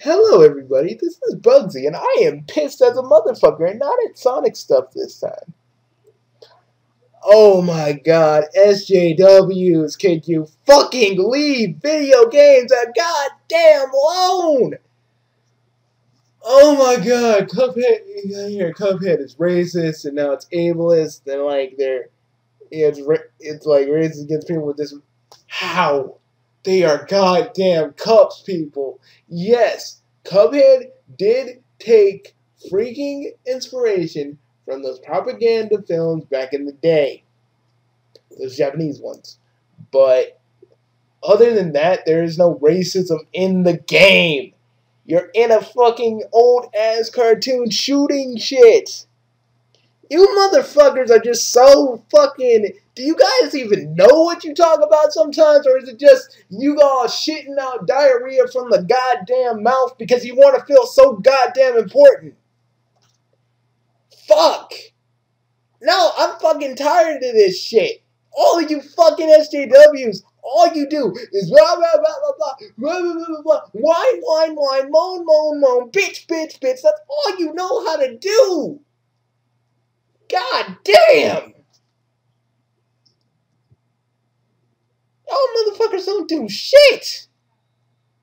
Hello, everybody. This is Bugsy, and I am pissed as a motherfucker, and not at Sonic stuff this time. Oh my god, SJWs, can you fucking leave video games a goddamn alone? Oh my god, Cuphead, here, Cuphead is racist, and now it's ableist, and like they're, it's it's like racist against people with this. How? They are goddamn cups people. Yes, Cuphead did take freaking inspiration from those propaganda films back in the day. Those Japanese ones. But other than that, there is no racism in the game. You're in a fucking old ass cartoon shooting shit. You motherfuckers are just so fucking. Do you guys even know what you talk about sometimes? Or is it just you all shitting out diarrhea from the goddamn mouth because you want to feel so goddamn important? Fuck. No, I'm fucking tired of this shit. All of you fucking SJWs, all you do is blah blah blah blah blah blah blah blah blah whine whine whine moan moan moan bitch bitch bitch. That's all you know how to do. God damn! Y'all motherfuckers don't do shit!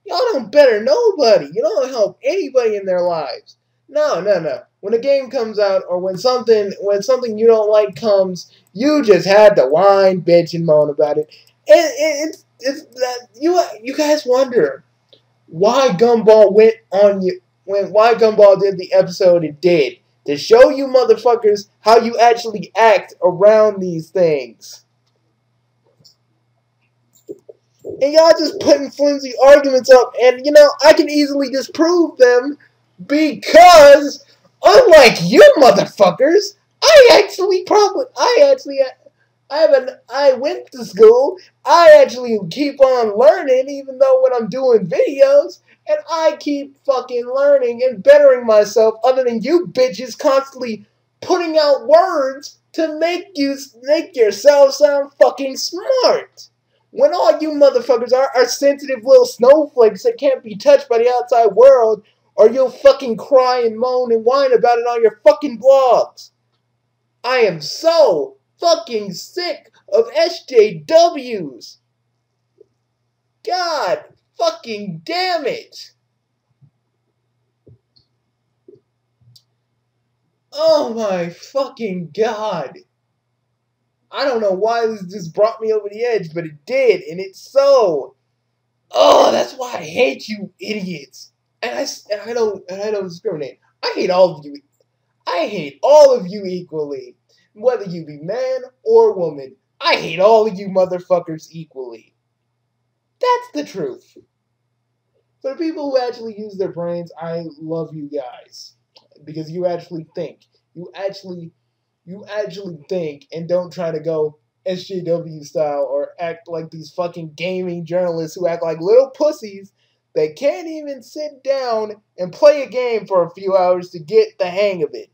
Y'all don't better nobody. You don't help anybody in their lives. No, no, no. When a game comes out or when something when something you don't like comes, you just had to whine, bitch, and moan about it. And it's it's that you you guys wonder why Gumball went on you when why Gumball did the episode it did to show you motherfuckers how you actually act around these things. And y'all just putting flimsy arguments up, and you know, I can easily disprove them because, unlike you motherfuckers, I actually probably, I actually, I have an, I went to school, I actually keep on learning even though when I'm doing videos, and I keep fucking learning and bettering myself other than you bitches constantly putting out words to make you make yourself sound fucking smart. When all you motherfuckers are are sensitive little snowflakes that can't be touched by the outside world, or you'll fucking cry and moan and whine about it on your fucking blogs. I am so fucking sick of SJWs. God fucking damn it! Oh my fucking god! I don't know why this just brought me over the edge, but it did, and it's so. Oh, that's why I hate you idiots. And I, and I don't and I don't discriminate. I hate all of you. I hate all of you equally, whether you be man or woman. I hate all of you motherfuckers equally. That's the truth. For the people who actually use their brains, I love you guys because you actually think. You actually, you actually think and don't try to go SJW style or act like these fucking gaming journalists who act like little pussies that can't even sit down and play a game for a few hours to get the hang of it.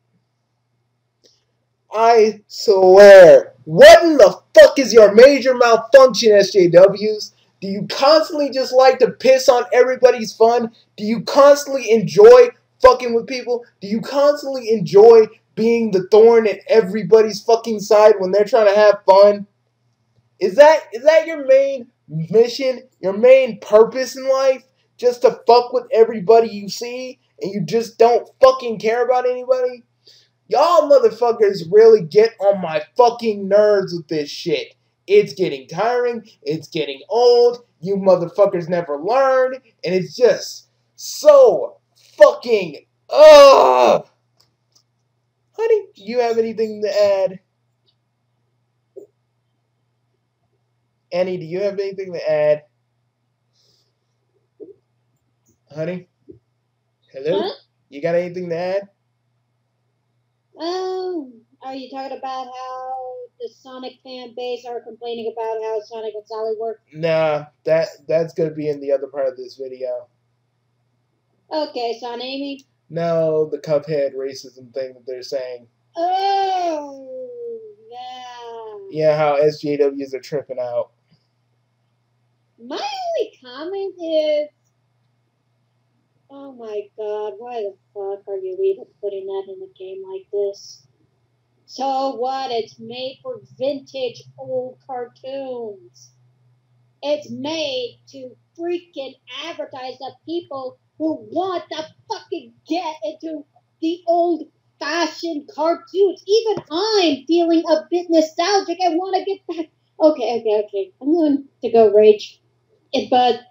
I swear. What in the fuck is your major malfunction, SJWs? Do you constantly just like to piss on everybody's fun? Do you constantly enjoy fucking with people? Do you constantly enjoy being the thorn in everybody's fucking side when they're trying to have fun? Is that is that your main mission, your main purpose in life? Just to fuck with everybody you see and you just don't fucking care about anybody? Y'all motherfuckers really get on my fucking nerves with this shit. It's getting tiring. It's getting old. You motherfuckers never learn. And it's just so fucking. Ugh! Honey, do you have anything to add? Annie, do you have anything to add? Honey? Hello? Huh? You got anything to add? Um, Oh, are you talking about how the Sonic fan base are complaining about how Sonic and Sally work? Nah, that that's gonna be in the other part of this video. Okay, Sonamy. No, the Cuphead racism thing that they're saying. Oh, yeah. Yeah, how SJWs are tripping out. My only comment is, oh my god, why the fuck are you even putting that in a game like this? So what? It's made for vintage old cartoons. It's made to freaking advertise the people who want to fucking get into the old fashioned cartoons. Even I'm feeling a bit nostalgic. I want to get back. Okay, okay, okay. I'm going to go rage. But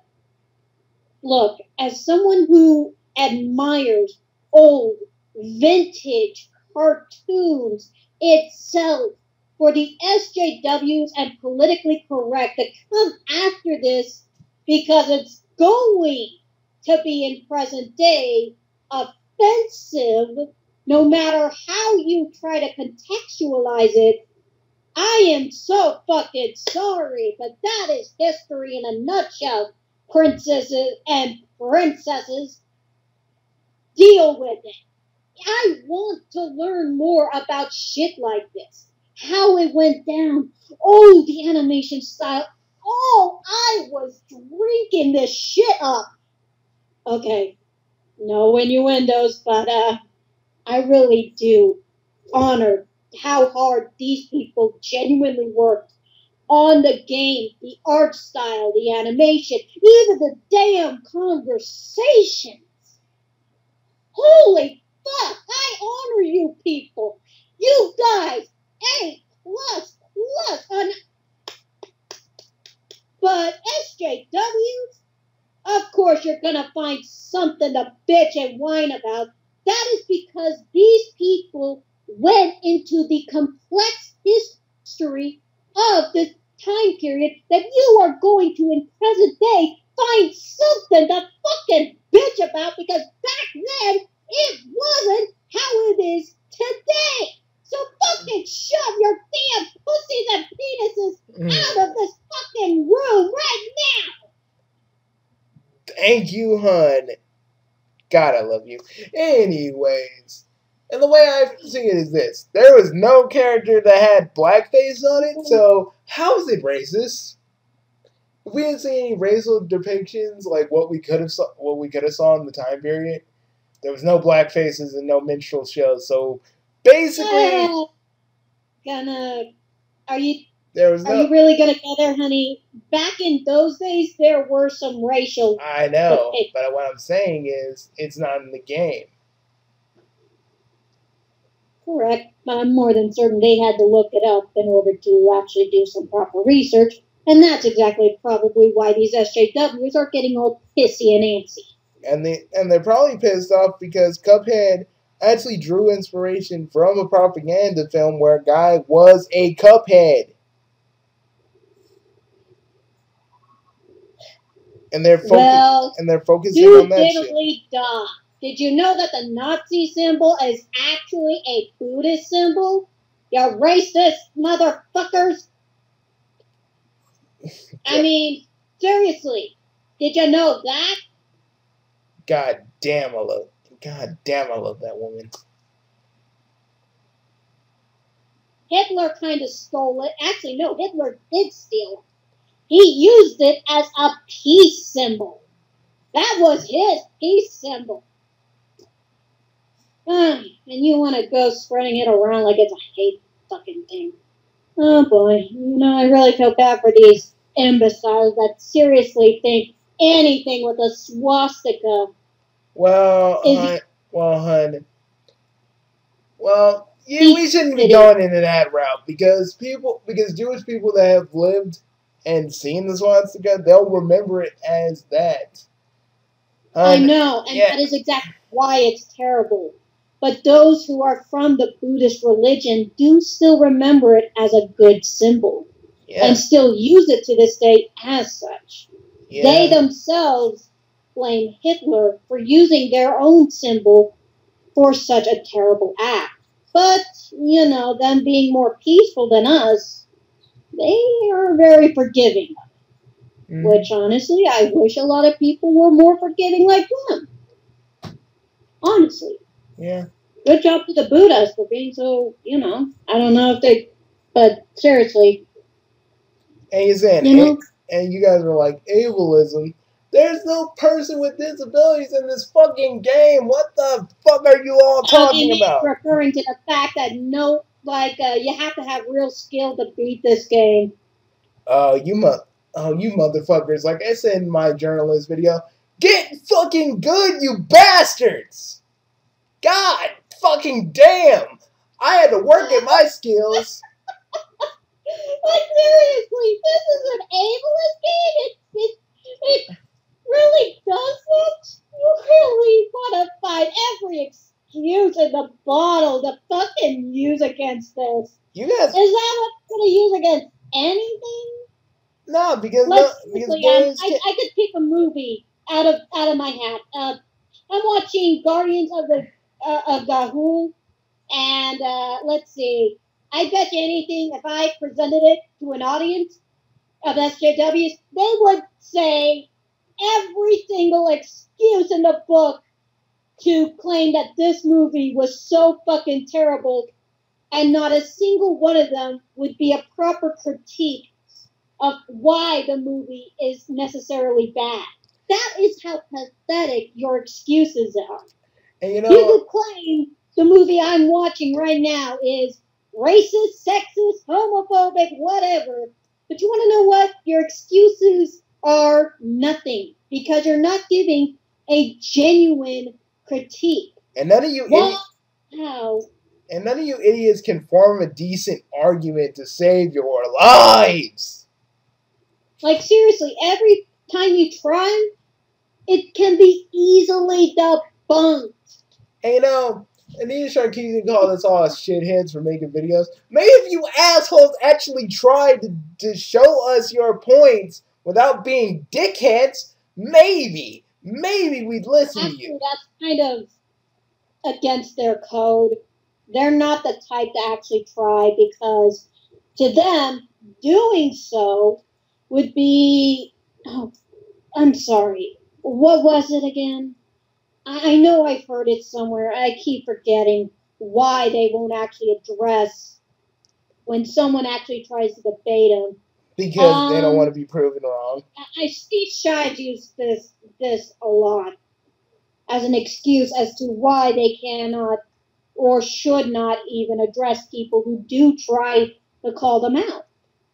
look, as someone who admires old vintage cartoons itself, for the SJWs and politically correct to come after this because it's going to be in present day offensive, no matter how you try to contextualize it. I am so fucking sorry, but that is history in a nutshell, princesses and princesses. Deal with it. I want to learn more about shit like this. How it went down. Oh, the animation style. Oh, I was drinking this shit up. Okay, no innuendos, but uh, I really do honor how hard these people genuinely worked on the game, the art style, the animation, even the damn conversations. Holy fuck! I honor you people. You guys, A plus plus on. But SJWs, of course, you're gonna find something to bitch and whine about. That is because these people went into the complex history of the time period that you are going to, in present day, find something to fucking bitch about because back then it wasn't how it is today. So fucking shove your damn pussies and penises mm. out of this fucking room right now. Thank you, hun. God, I love you. Anyways, and the way I see it is this: there was no character that had blackface on it, so how is it racist? If we didn't see any racial depictions like what we could have saw, what we could have saw in the time period, there was no black faces and no minstrel shows. So basically, Uh, gonna are you there was are no. you really gonna go there, honey? Back in those days there were some racial I know, but what I'm saying is, it's not in the game. correct, but I'm more than certain they had to look it up in order to actually do some proper research. And that's exactly probably why these SJWs are getting all pissy and antsy. And they and they're probably pissed off because Cuphead actually drew inspiration from a propaganda film where a guy was a Cuphead. And they're focus Well, and they're focusing on that shit. duh. Did you know that the Nazi symbol is actually a Buddhist symbol? You racist motherfuckers! I mean, seriously, did you know that? God damn, I love. God damn, I love that woman. Hitler kind of stole it. Actually, no, Hitler did steal it. He used it as a peace symbol. That was his peace symbol. And you want to go spreading it around like it's a hate fucking thing. Oh boy, you know, I really feel bad for these imbeciles that seriously think anything with a swastika. Well, hun, well, hun. Well, yeah, we shouldn't be going into that route because people, because Jewish people that have lived and seen the swastika, they'll remember it as that. I know, and yeah. that is exactly why it's terrible. But those who are from the Buddhist religion do still remember it as a good symbol Yeah, and still use it to this day as such. Yeah. They themselves blame Hitler for using their own symbol for such a terrible act. But, you know, them being more peaceful than us, they are very forgiving. Mhm. Which, honestly, I wish a lot of people were more forgiving like them. Honestly. Yeah. Good job to the Buddhas for being so, you know, I don't know if they, but seriously, And you're saying, you know, and you guys were like ableism. There's no person with disabilities in this fucking game. What the fuck are you all talking I mean, about? Referring to the fact that no, like, uh, you have to have real skill to beat this game. Oh, you mu- oh, you motherfuckers! Like I said in my journalist video, get fucking good, you bastards! God fucking damn! I had to work at my skills. But seriously, this is an ableist game. It, it, it really does it. You really want to find every excuse in the bottle to fucking use against this. You guys, Is that what you're gonna use against anything? no, because no, because games. I, I could pick a movie out of out of my hat. Uh, I'm watching Guardians of the uh, of Ga'Hoole, and uh, let's see. I bet you anything if I presented it to an audience of SJWs, they would say every single excuse in the book to claim that this movie was so fucking terrible, and not a single one of them would be a proper critique of why the movie is necessarily bad. That is how pathetic your excuses are. and you know, You could claim the movie I'm watching right now is racist, sexist, homophobic, whatever. But you want to know what? Your excuses are nothing because you're not giving a genuine critique. and none of you, Well, idi- how? and none of you idiots can form a decent argument to save your lives. Like seriously, every time you try, it can be easily debunked. And you know, Anita Sarkeesian called us all shitheads for making videos. Maybe if you assholes actually tried to, to show us your points without being dickheads, maybe, maybe we'd listen to you. that's kind of against their code. They're not the type to actually try because to them, doing so would be. Oh, I'm sorry. What was it again? I, know I've heard it somewhere. I keep forgetting why they won't actually address when someone actually tries to debate them. Because they don't Um, want to be proven wrong. I, I see Shad use this this a lot as an excuse as to why they cannot or should not even address people who do try to call them out.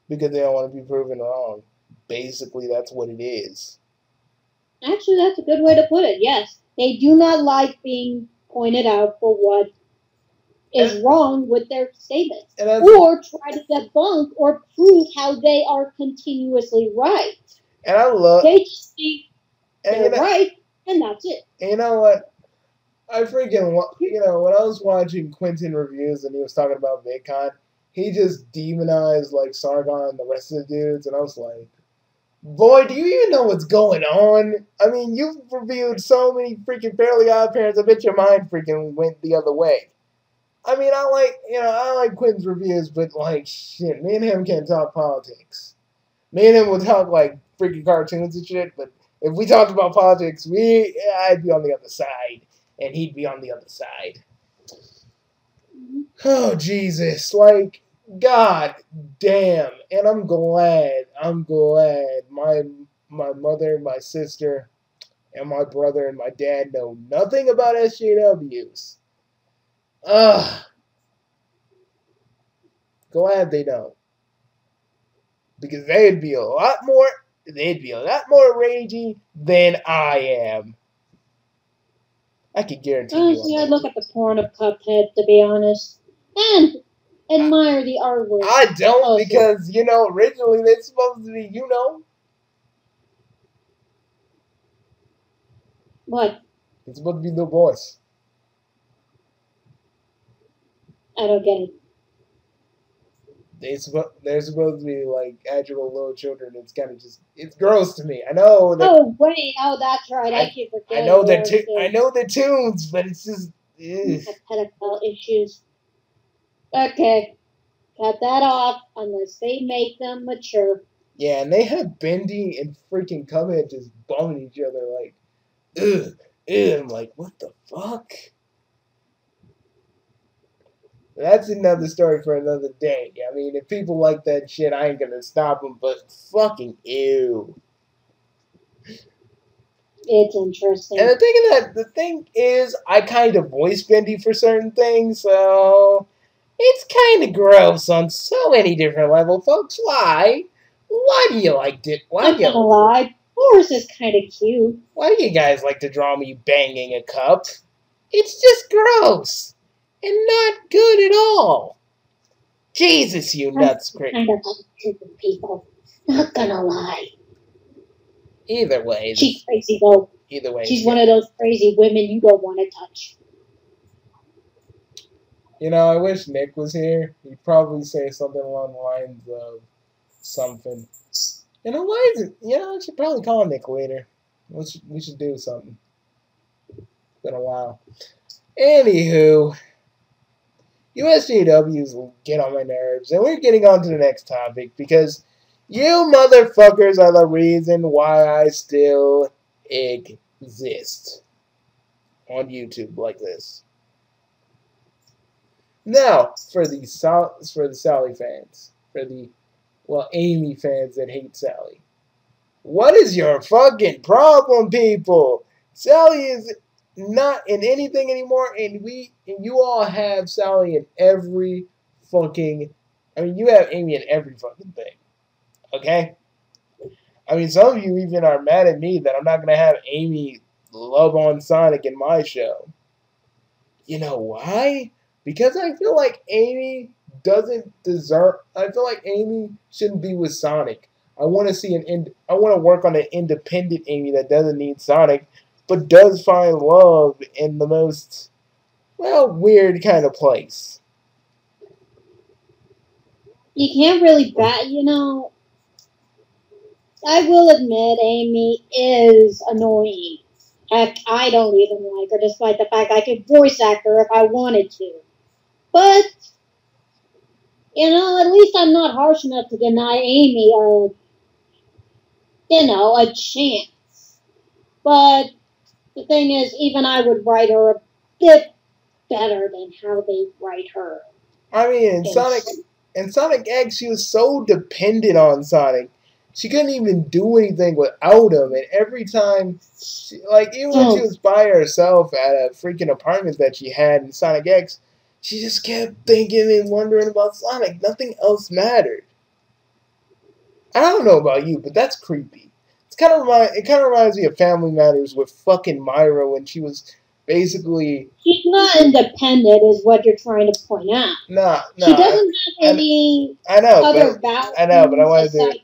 Because they don't want to be proven wrong. Basically, that's what it is. Actually, that's a good way to put it. Yes, they do not like being pointed out for what is wrong with their statements, or try to debunk or prove how they are continuously right. and I love, They just think and they're you know, right, and that's it. and you know what? I freaking, you know, when I was watching Quinton reviews and he was talking about VidCon, he just demonized like Sargon and the rest of the dudes, and I was like, boy, do you even know what's going on? I mean, you've reviewed so many freaking Fairly Odd Parents, I bet your mind freaking went the other way. I mean, I like, you know, I like Quinton's reviews, but like, shit, me and him can't talk politics. Me and him will talk like freaking cartoons and shit, but if we talked about politics, we, I'd be on the other side, and he'd be on the other side. Mm-hmm. Oh Jesus! Like God damn! And I'm glad. I'm glad my my mother, my sister, and my brother and my dad know nothing about SJWs. Ugh. Glad they don't. Because they'd be a lot more. They'd be a lot more ragey than I am. I can guarantee you. Honestly, on I'd look at the porn of Cuphead, to be honest, and admire the artwork. I don't because you know originally they're supposed to be you know What? it's supposed to be little boys. I don't get it. They supposed they're supposed to be like actual little children. It's kind of just it's gross to me. I know that Oh wait, oh that's right. I, I- keep I know the tu- I know the tunes, but it's just ugh. have pedophile issues. Okay, cut that off unless they make them mature. yeah. And they have Bendy and freaking Cuphead just bumming each other like ugh, ugh. I'm like what the fuck. That's another story for another day. I mean, if people like that shit, I ain't gonna stop them. But fucking ew. It's interesting. And the thing that the thing is, I kind of voice Bendy for certain things, so it's kind of gross on so many different levels, folks. Why? Why do you like it? Why do you? gonna lie, Boris is kind of cute. Why do you guys like to draw me banging a cup? It's just gross and not good at all. Jesus, you nuts, cra- Kind of stupid people. Not gonna lie. Either way, She's crazy though. either way. She's one of those crazy women you don't want to touch. You know, I wish Nick was here. He'd probably say something along the lines of something. You know, why is it? You know, I should probably call Nick later. We should, we should do something. It's been a while. Anywho, USJWs get on my nerves, and we're getting on to the next topic because you motherfuckers are the reason why I still exist on YouTube like this. Now, for the for the Sally fans, for the well Amy fans that hate Sally, what is your fucking problem, people? Sally is not in anything anymore, and we and you all have Sally in every fucking. I mean, you have Amy in every fucking thing. Okay. I mean, some of you even are mad at me that I'm not gonna have Amy love on Sonic in my show. You know why? Because I feel like Amy doesn't deserve. I feel like Amy shouldn't be with Sonic. I want to see an. Ind, I want to work on an independent Amy that doesn't need Sonic, but does find love in the most, well, weird kind of place. You can't really bat, you know. I will admit, Amy is annoying. Heck, I don't even like her, despite the fact I could voice act her if I wanted to. But, you know, at least I'm not harsh enough to deny Amy a, you know, a chance. But the thing is, even I would write her a bit better than how they write her. I mean, in Sonic, in Sonic X, she was so dependent on Sonic. She couldn't even do anything without him, and every time, she, like even when she Oh. was by herself at a freaking apartment that she had in Sonic X, she just kept thinking and wondering about Sonic. Nothing else mattered. I don't know about you, but that's creepy. It's kind of remind, it kind of reminds me of Family Matters with fucking Myra when she was basically She's not independent, is what you're trying to point out. nah nah. she doesn't have any I know, other but. I know, but I wanted to-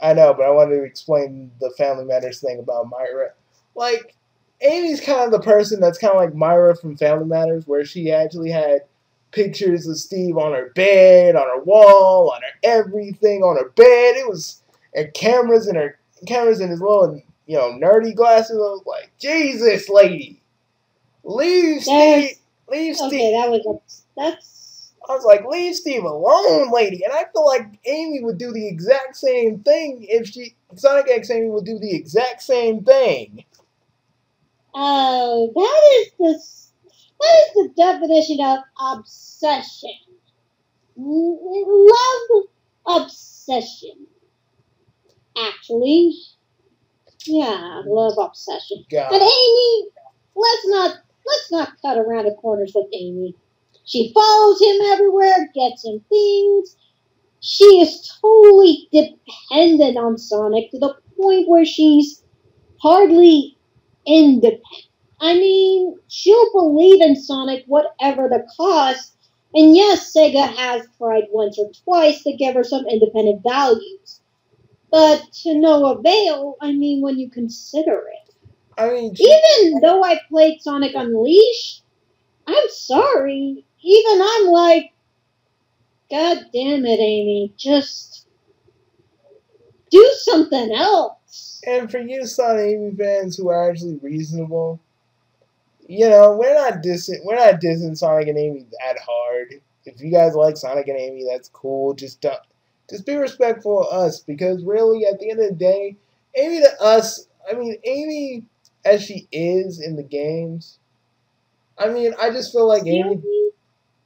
I know, but I wanted to explain the Family Matters thing about Myra. Like, Amy's kind of the person that's kind of like Myra from Family Matters, where she actually had pictures of Steve on her bed, on her wall, on her everything, on her bed. It was and cameras in her cameras in his little you know nerdy glasses. I was like, Jesus, lady, leave Steve, leave Steve. Okay, that was a, that's I was like, leave Steve alone, lady. And I feel like Amy would do the exact same thing if she Sonic X Amy would do the exact same thing. Oh, that is the that is the definition of obsession. Love obsession. Actually, yeah, love obsession. But God. Amy, let's not let's not cut around the corners with Amy. She follows him everywhere, gets him things. She is totally dependent on Sonic to the point where she's hardly independent. I mean, she'll believe in Sonic whatever the cost. And yes, Sega has tried once or twice to give her some independent values. But to no avail, I mean, when you consider it. I mean, Even though I played Sonic Unleashed, I'm sorry. Even I'm like, God damn it, Amy. Just do something else. And for you Sonic Amy fans who are actually reasonable, you know, we're not dissing we're not dissing Sonic and Amy that hard. If you guys like Sonic and Amy, that's cool. Just don't, just be respectful of us because really at the end of the day, Amy to us, I mean Amy as she is in the games, I mean I just feel like Amy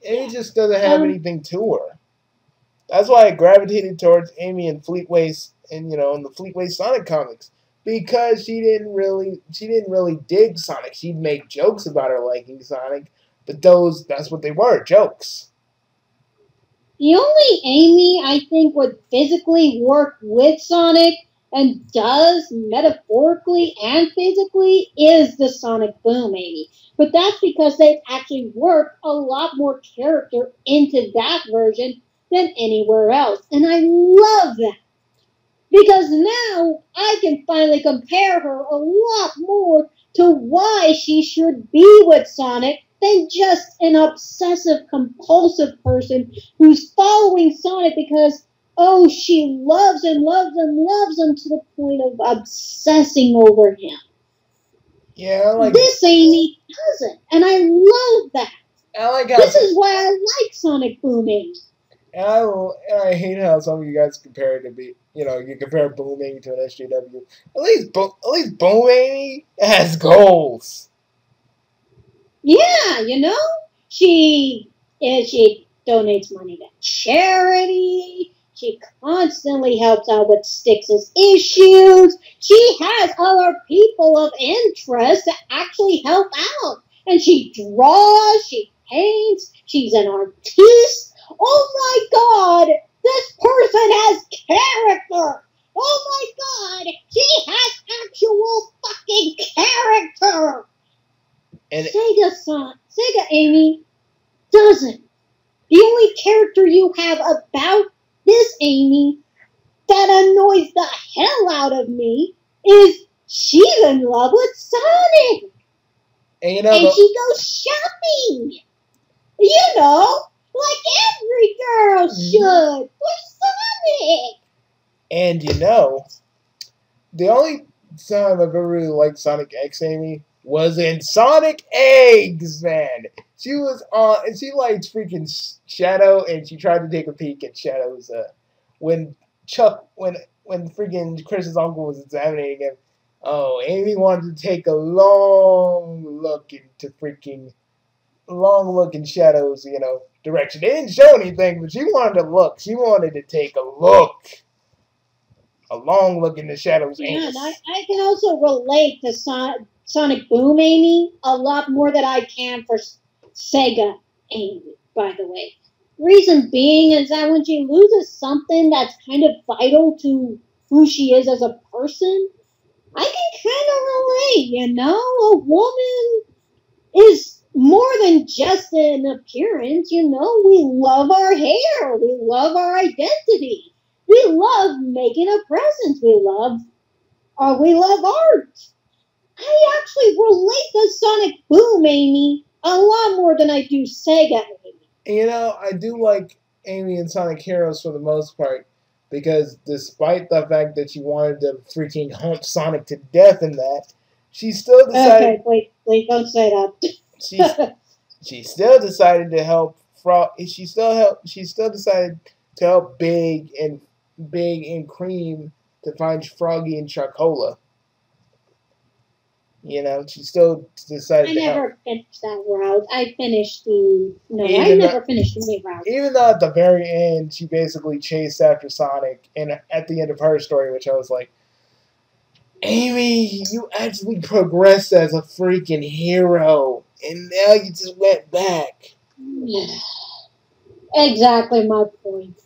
Amy just doesn't have Um, anything to her. That's why I gravitated towards Amy and Fleetway, and you know, in the Fleetway Sonic comics, because she didn't really she didn't really dig Sonic. She'd make jokes about her liking Sonic, but those that's what they were, jokes. The only Amy I think would physically work with Sonic and does metaphorically and physically is the Sonic Boom Amy. But that's because they've actually worked a lot more character into that version than anywhere else. And I love that. Because now I can finally compare her a lot more to why she should be with Sonic than just an obsessive compulsive person who's following Sonic because oh she loves and loves and loves him to the point of obsessing over him. Yeah, I like This Amy doesn't, and I love that. I like how This is why I like Sonic Boom Amy. and I and I hate how some of you guys compare it to be you know you compare Boom Amy to an SJW. At least Bo- at least Boom Amy has goals. Yeah, you know, she is she donates money to charity. She constantly helps out with Sticks's issues. She has other people of interest to actually help out. And she draws, she paints, she's an artiste. Oh my god, this person has character. Oh my god, she has actual fucking character. And Sega son, Sega Amy doesn't. The only character you have about this Amy that annoys the hell out of me is she's in love with Sonic and you know and she goes shopping. You know, like every girl Mhm. should for Sonic. And you know, the only time I've ever really liked Sonic X Amy was in Sonic Eggs, man. She was on, and she liked freaking Shadow, and she tried to take a peek at Shadow's, uh, when Chuck, when, when freaking Chris's uncle was examining him. Oh, Amy wanted to take a long look into freaking, long look in Shadow's, you know, direction. They didn't show anything, but she wanted to look. She wanted to take a look a long look in the shadows. Yeah, and I, I can also relate to Son- Sonic Boom Amy a lot more than I can for Sega Amy, by the way. Reason being is that when she loses something that's kind of vital to who she is as a person, I can kind of relate, you know? A woman is more than just an appearance, you know? We love our hair, we love our identity. We love making a presence. We love uh, we love art. I actually relate to Sonic Boom Amy a lot more than I do Sega Amy. You know, I do like Amy and Sonic Heroes for the most part because despite the fact that she wanted to freaking hump Sonic to death in that, she still decided Okay, wait, wait, don't say that. she she still decided to help Frog. She still help. She still decided to help Big and Big and Cream to find Froggy and Chocola. You know, she still decided I to help. never finished that route. I finished the no, I Even never finished the route. even though at the very end she basically chased after Sonic, and at the end of her story, which I was like, Amy, you actually progressed as a freaking hero, and now you just went back. exactly my point.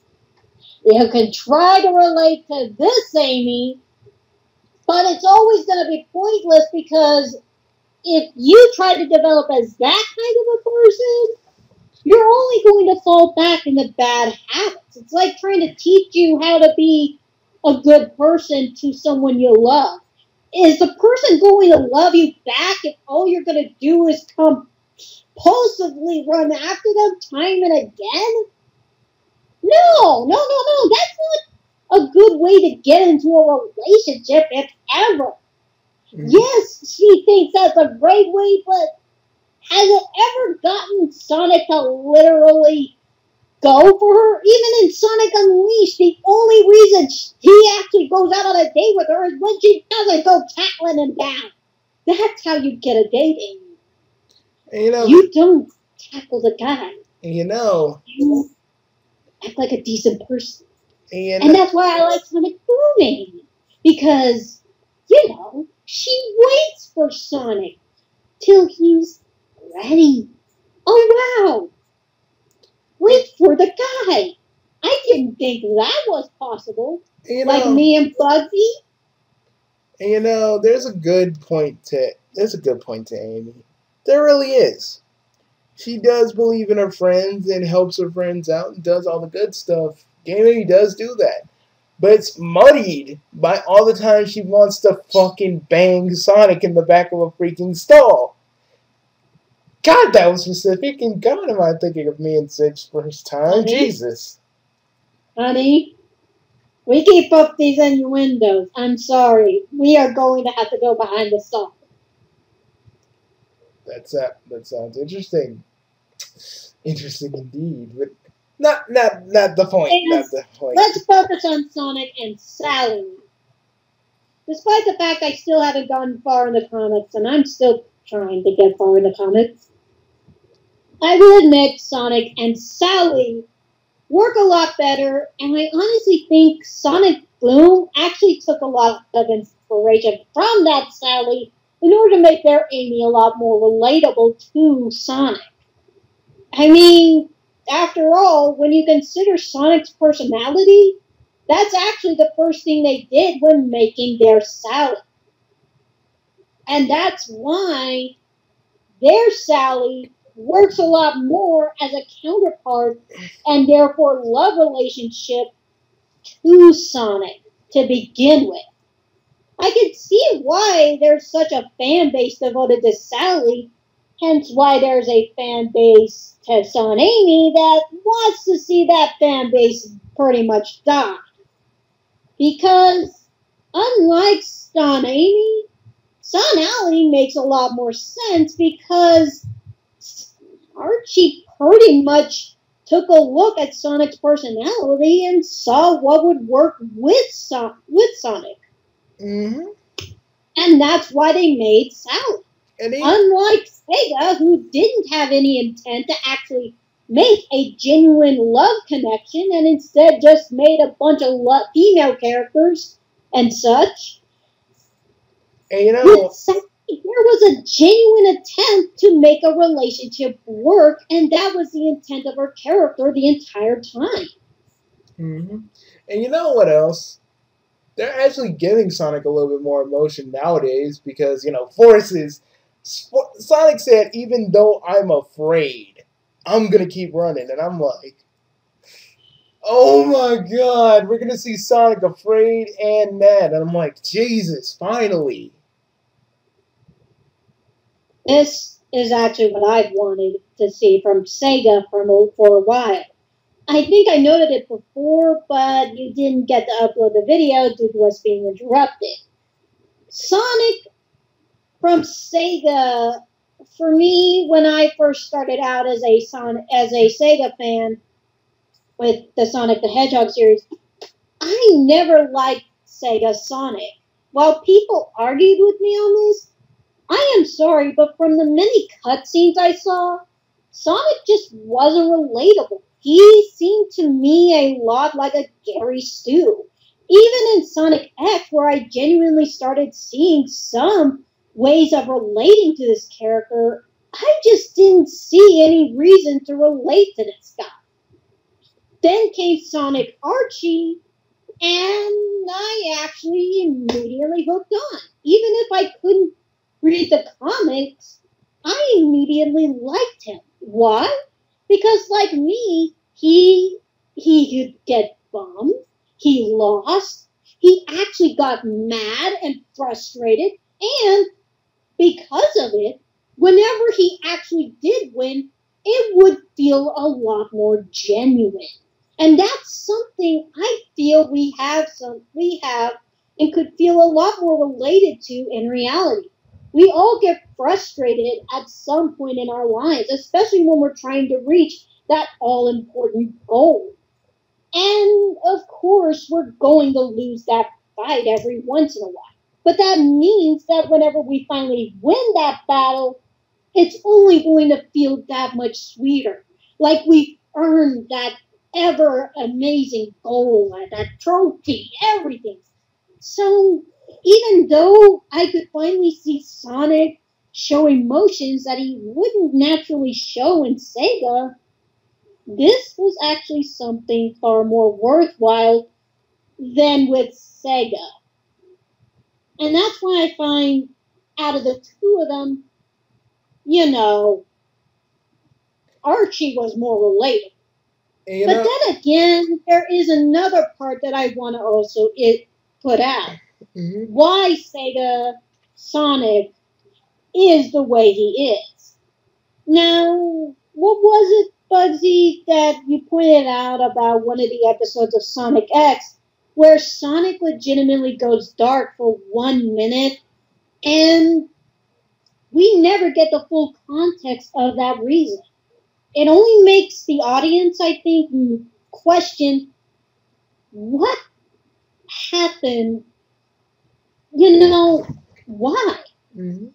You can try to relate to this Amy, but it's always going to be pointless because if you try to develop as that kind of a person, you're only going to fall back into bad habits. It's like trying to teach you how to be a good person to someone you love. Is the person going to love you back if all you're going to do is compulsively run after them time and again? No, no, no, no. That's not a good way to get into a relationship, if ever. Mm. Yes, she thinks that's a great way, but has it ever gotten Sonic to literally go for her? Even in Sonic Unleashed, the only reason he actually goes out on a date with her is when she doesn't go tackling him down. That's how you get a date. And, you know, You don't tackle the guy. you know, You act like a decent person. and, And that's why I like Sonic Boom Amy. Because, you know, she waits for Sonic till he's ready. Oh wow! Wait for the guy. I didn't think that was possible. You know, like me and Bugsy. and you know, there's a good point to there's a good point to Amy. There really is. She does believe in her friends and helps her friends out and does all the good stuff. Game Amy does do that. But it's muddied by all the time she wants to fucking bang Sonic in the back of a freaking stall. God, that was specific, and God, am I thinking of me and Six first time? Mhm. Jesus. Honey, we keep up these innuendos. I'm sorry. We are going to have to go behind the stall. That's that. That sounds interesting. Interesting indeed, but not not not the point. Not the point. Let's focus on Sonic and Sally. Despite the fact I still haven't gone far in the comics, and I'm still trying to get far in the comics, I will admit Sonic and Sally work a lot better, and I honestly think Sonic Boom actually took a lot of inspiration from that Sally in order to make their Amy a lot more relatable to Sonic. I mean, after all, when you consider Sonic's personality, that's actually the first thing they did when making their Sally. And that's why their Sally works a lot more as a counterpart and therefore love relationship to Sonic to begin with. I can see why there's such a fan base devoted to Sally, hence why there's a fan base to Sonamy that wants to see that fan base pretty much die. Because unlike Sonamy, Son Alley makes a lot more sense because Archie pretty much took a look at Sonic's personality and saw what would work with Son- with Sonic. hmm And that's why they made Sally. He, Unlike Sega, who didn't have any intent to actually make a genuine love connection and instead just made a bunch of lo- female characters and such, and you know, with there was a genuine attempt to make a relationship work, and that was the intent of her character the entire time. hmm and you know what else? They're actually giving Sonic a little bit more emotion nowadays because you know forces. Sonic said, "Even though I'm afraid, I'm gonna keep running," and I'm like, "Oh my God, we're gonna see Sonic afraid and mad," and I'm like, "Jesus, finally!" This is actually what I've wanted to see from Sega from for a while. I think I noted it before, but you didn't get to upload the video due to us being interrupted. Sonic from Sega, for me, when I first started out as a Son as a Sega fan with the Sonic the Hedgehog series, I never liked Sega Sonic. While people argued with me on this, I am sorry, but from the many cutscenes I saw, Sonic just wasn't relatable. He seemed to me a lot like a Gary Stu. Even in Sonic X, where I genuinely started seeing some ways of relating to this character, I just didn't see any reason to relate to this guy. Then came Sonic Archie, and I actually immediately hooked on. Even if I couldn't read the comics, I immediately liked him. Why? Because like me, he he could get bummed, he lost, he actually got mad and frustrated, and because of it, whenever he actually did win, it would feel a lot more genuine. And that's something I feel we have some we have and could feel a lot more related to in reality. We all get frustrated at some point in our lives, especially when we're trying to reach that all important goal. And of course, we're going to lose that fight every once in a while. But that means that whenever we finally win that battle, it's only going to feel that much sweeter. Like we've earned that ever amazing goal, that trophy, everything. So even though I could finally see Sonic show emotions that he wouldn't naturally show in Sega, this was actually something far more worthwhile than with Sega. And that's why I find out of the two of them, you know, Archie was more relatable. You but then again, there is another part that I want to also it put out. Mhm. Why Sega Sonic is the way he is. Now, what was it, Bugsy, that you pointed out about one of the episodes of Sonic X where Sonic legitimately goes dark for one minute and we never get the full context of that reason? It only makes the audience, I think, question what happened. You know, why? Mhm.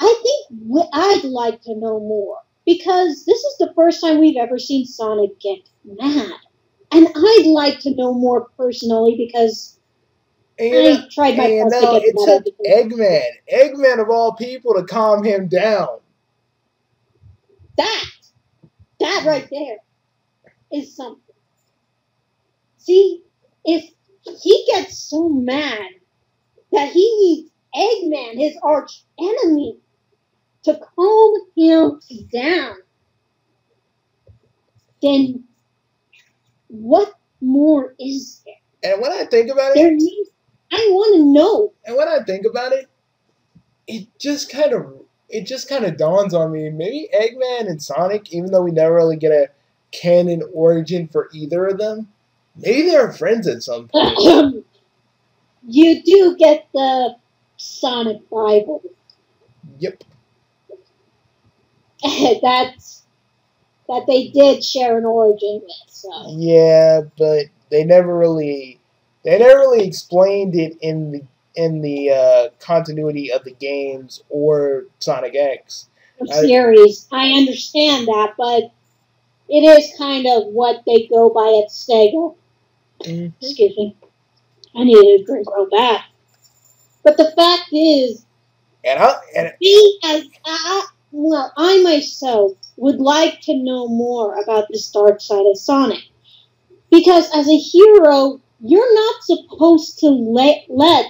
I think I'd like to know more because this is the first time we've ever seen Sonic get mad. And I'd like to know more personally because And I tried my best to get it took Eggman, Eggman of all people, to calm him down. That, that right there is something. See, if he gets so mad that he needs Eggman, his arch enemy, to calm him down, then what more is there? And when I think about it, There needs. I want to know. and when I think about it, it just kind of it just kind of dawns on me. Maybe Eggman and Sonic, even though we never really get a canon origin for either of them, maybe they're friends at some point. you do get the Sonic Bible. yep. That's that they did share an origin with. So Yeah, but they never really they never really explained it in the in the uh, continuity of the games or Sonic X. the I- series, I understand that, but it is kind of what they go by at Sega. Excuse me. I needed a drink real bad. But the fact is, And I, and me as I, well, I myself would like to know more about this dark side of Sonic. Because as a hero, you're not supposed to let, let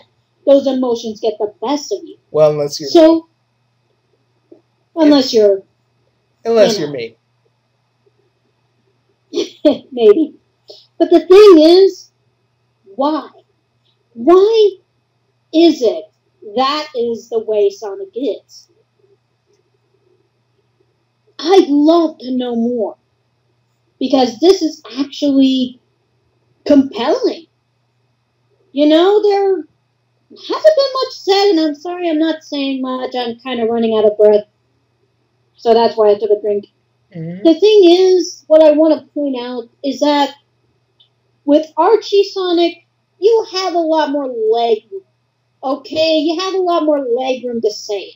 those emotions get the best of you. well, unless you're So, unless you're unless you you're me. maybe. But the thing is, why? Why is it that is the way Sonic is? I'd love to know more. Because this is actually compelling. You know, there hasn't been much said, and I'm sorry I'm not saying much. I'm kind of running out of breath. So that's why I took a drink. Mhm. The thing is, what I want to point out is that with Archie Sonic, you have a lot more leg room. Okay, you have a lot more leg room to say. It.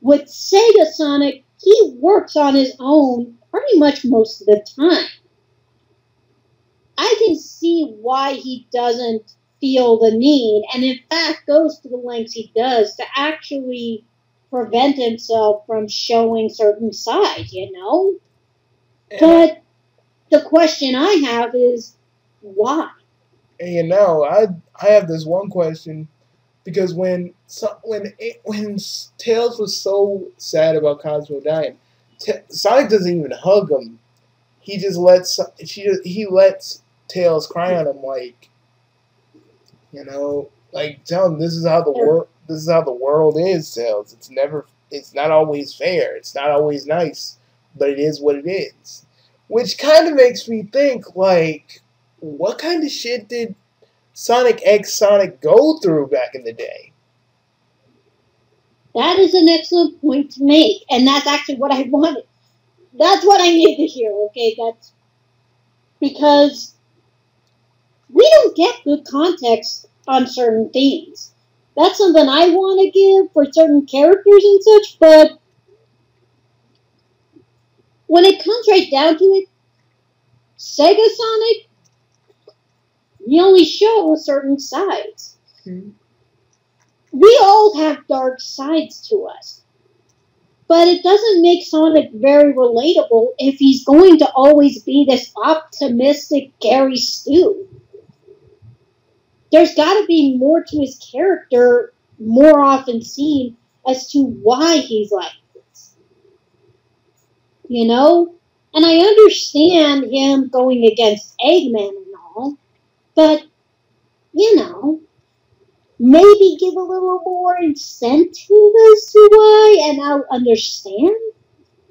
With Sega Sonic, he works on his own pretty much most of the time. I can see why he doesn't feel the need, and in fact goes to the lengths he does to actually prevent himself from showing certain sides, you know? But the question I have is why? And you know, I I have this one question because when so, when it, when Tails was so sad about Cosmo dying, T- Sonic doesn't even hug him. He just lets she he lets Tails cry on him like, you know, like tell him this is how the world this is how the world is. Tails, it's never it's not always fair. It's not always nice, but it is what it is. Which kind of makes me think like what kind of shit did Sonic X Sonic go through back in the day? That is an excellent point to make, and that's actually what I wanted. That's what I need to hear, okay? That's because we don't get good context on certain themes. That's something I want to give for certain characters and such, but when it comes right down to it, Sega Sonic, we only show certain sides. Mhm. we all have dark sides to us. But it doesn't make Sonic very relatable if he's going to always be this optimistic Gary Stu. There's got to be more to his character, more often seen, as to why he's like this. You know? And I understand him going against Eggman and all, but, you know, maybe give a little more incentive as to why, and I'll understand.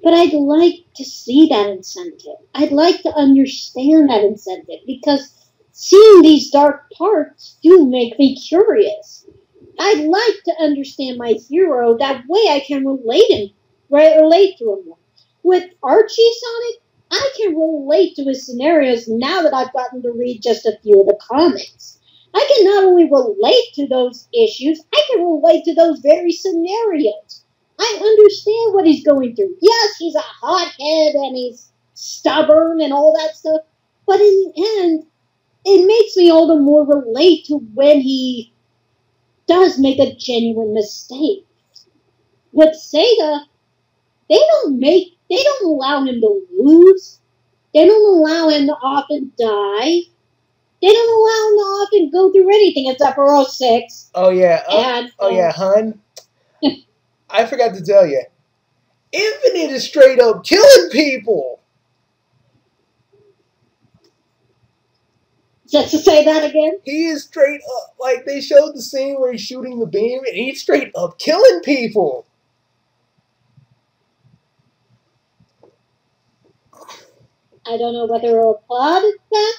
But I'd like to see that incentive. I'd like to understand that incentive because seeing these dark parts do make me curious. I'd like to understand my hero. That way I can relate him, relate to him. With Archie Sonic, I can relate to his scenarios now that I've gotten to read just a few of the comics. I can not only relate to those issues, I can relate to those very scenarios. I understand what he's going through. Yes, he's a hothead and he's stubborn and all that stuff, but in the end, it makes me all the more relate to when he does make a genuine mistake. With Sega, they don't make, they don't allow him to lose. They don't allow him to often die. They don't allow him to often go through anything except for 06. Oh yeah. Oh, And, oh um, yeah, hun. I forgot to tell you. Infinite is straight up killing people. Just to say that again? He is straight up like they showed the scene where he's shooting the beam and he's straight up killing people. I don't know whether to applaud that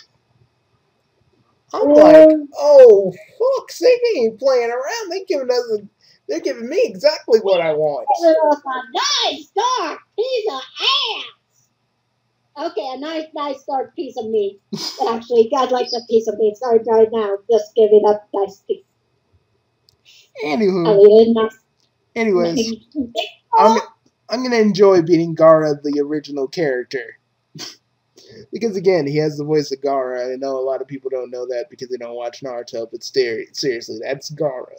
I'm or like, oh fuck, they ain't playing around. They giving us a, they're giving me exactly what I want. give it off a nice dark piece of ass. Okay, a nice, nice dark piece of meat. Actually, God likes a piece of meat. Sorry, right now, just give it up, nice piece. Anywho, anyways, I'm I'm gonna enjoy beating Gaara, the original character. Because again, he has the voice of Gaara. I know a lot of people don't know that because they don't watch Naruto, but ser- seriously, that's Gaara.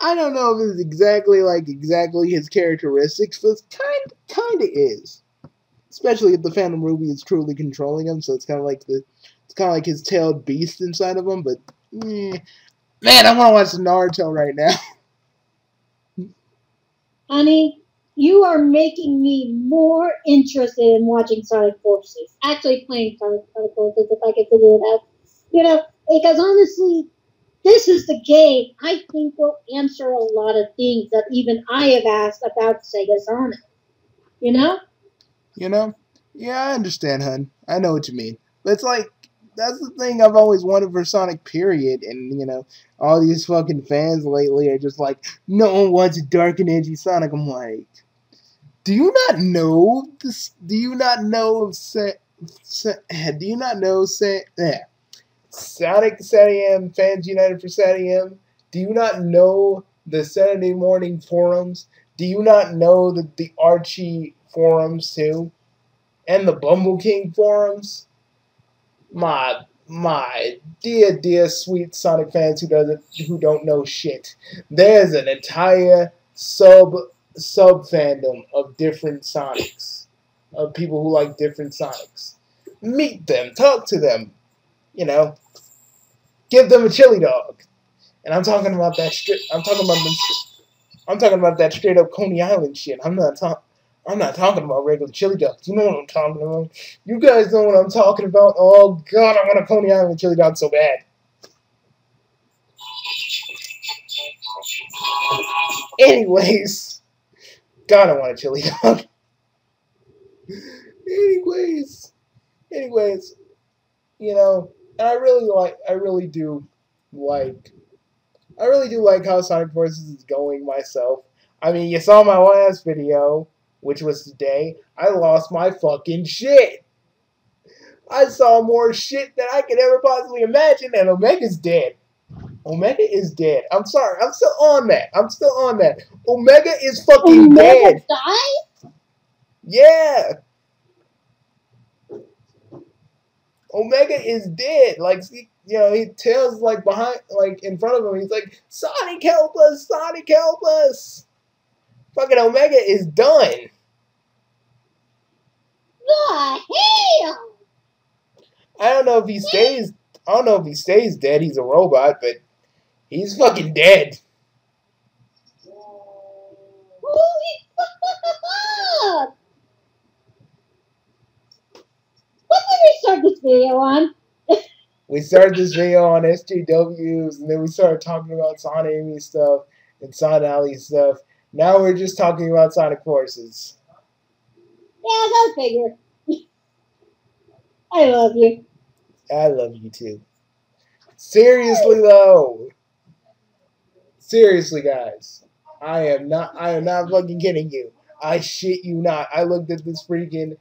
I don't know if it's exactly like exactly his characteristics, but it's kind kind of is. Especially if the Phantom Ruby is truly controlling him, so it's kind of like the it's kind of like his tailed beast inside of him. But eh. man, I want to watch Naruto right now. Honey, you are making me more interested in watching Sonic Forces. Actually, playing Sonic, Sonic Forces if I can figure it out. You know, because honestly, this is the game I think will answer a lot of things that even I have asked about Sega Sonic. You know? You know? Yeah, I understand, hun. I know what you mean. But it's like that's the thing I've always wanted for Sonic. Period. And you know, all these fucking fans lately are just like, no one wants a dark and edgy Sonic. I'm like, do you not know this? Do you not know? Sa- Sa- do you not know? Sa- yeah. Sonic SatAM fans united for SatAM. Do you not know the Saturday morning forums? Do you not know the, the Archie forums too? And the Bumble King forums? My my dear dear sweet Sonic fans who doesn't who don't know shit. There's an entire sub sub fandom of different Sonics. Of people who like different Sonics. Meet them, talk to them, you know. Give them a chili dog. And I'm talking about that straight I'm talking about them I'm talking about that straight up Coney Island shit. I'm not talking I'm not talking about regular chili dogs. You know what I'm talking about. You guys know what I'm talking about. Oh god, I want a Coney Island chili dog so bad. Anyways, God, I want a chili dog. anyways, anyways, you know, and I really like, I really do like, I really do like how Sonic Forces is going myself. I mean, you saw my last video, which was today. I lost my fucking shit. I saw more shit than I could ever possibly imagine, and Omega's dead. Omega is dead. I'm sorry. I'm still on that. I'm still on that. Omega is fucking Omega dead. die? Yeah. Omega is dead. Like he, you know, he tells like behind, like in front of him. He's like, Sonic, help us! Sonic, help us! Fucking Omega is done. The hell? I don't know if he stays. I don't know if he stays dead. He's a robot, but he's fucking dead. What did we start this video on? We started this video on SJWs, and then we started talking about Sonic Amy stuff and Sonic Alley stuff. Now we're just talking about Sonic Forces. Yeah, go figure. I love you. I love you too. Seriously though. Seriously, guys. I am not I am not fucking kidding you. I shit you not. I looked at this freaking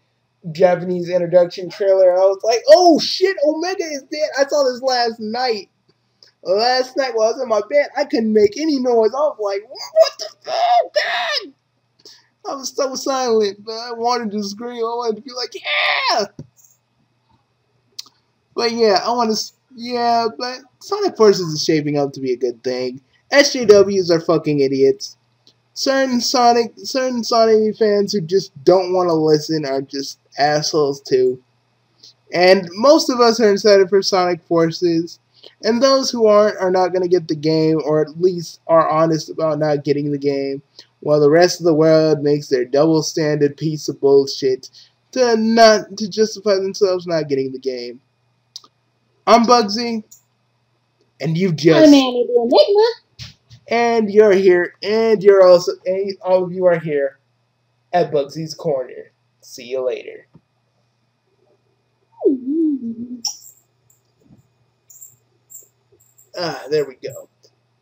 Japanese introduction trailer and I was like, oh shit, Omega is dead. I saw this last night. Last night while I was in my bed, I couldn't make any noise. I was like, what the fuck, God? I was so silent, but I wanted to scream. I wanted to be like, yeah! But yeah, I want to. Yeah, but Sonic Forces is shaping up to be a good thing. SJWs are fucking idiots. Certain Sonic, certain Sonic fans who just don't want to listen are just assholes too. And most of us are excited for Sonic Forces. And those who aren't are not going to get the game, or at least are honest about not getting the game, while the rest of the world makes their double standard piece of bullshit to not to justify themselves not getting the game. I'm Bugsy, and you just I'm Annie the Enigma. And you're here, and you're also, and all of you are here at Bugsy's Corner. See you later. Ah, there we go.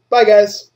Bye, guys.